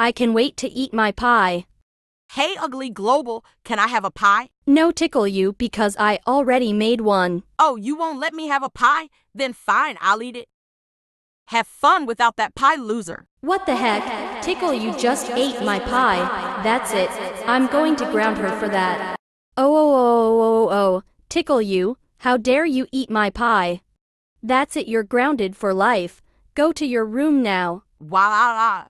I can wait to eat my pie. Hey, Ugly Global, can I have a pie? No Tickle U because I already made one. Oh, you won't let me have a pie? Then fine, I'll eat it. Have fun without that pie, loser. What the heck? Tickle U just ate my pie. That's it. I'm going to ground her for that. Oh, oh, oh, oh, oh. oh, oh. Tickle U. How dare you eat my pie? That's it, you're grounded for life. Go to your room now. Wow,